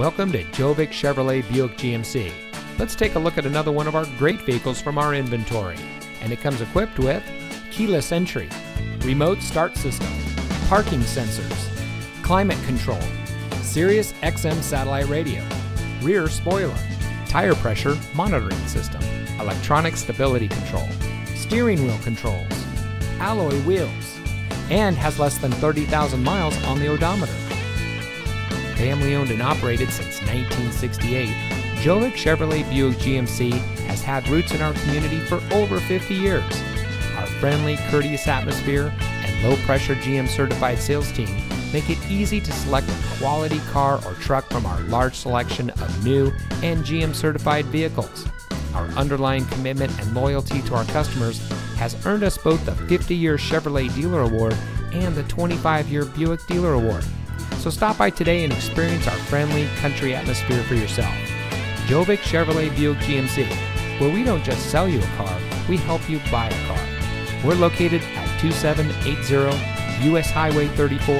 Welcome to Gjovik Chevrolet Buick GMC. Let's take a look at another one of our great vehicles from our inventory. And it comes equipped with keyless entry, remote start system, parking sensors, climate control, Sirius XM satellite radio, rear spoiler, tire pressure monitoring system, electronic stability control, steering wheel controls, alloy wheels, and has less than 30,000 miles on the odometer. Family owned and operated since 1968, Gjovik Chevrolet Buick GMC has had roots in our community for over 50 years. Our friendly, courteous atmosphere and low pressure GM certified sales team make it easy to select a quality car or truck from our large selection of new and GM certified vehicles. Our underlying commitment and loyalty to our customers has earned us both the 50 year Chevrolet Dealer Award and the 25 year Buick Dealer Award. So stop by today and experience our friendly country atmosphere for yourself. Gjovik Chevrolet Buick GMC, where we don't just sell you a car, we help you buy a car. We're located at 2780 US Highway 34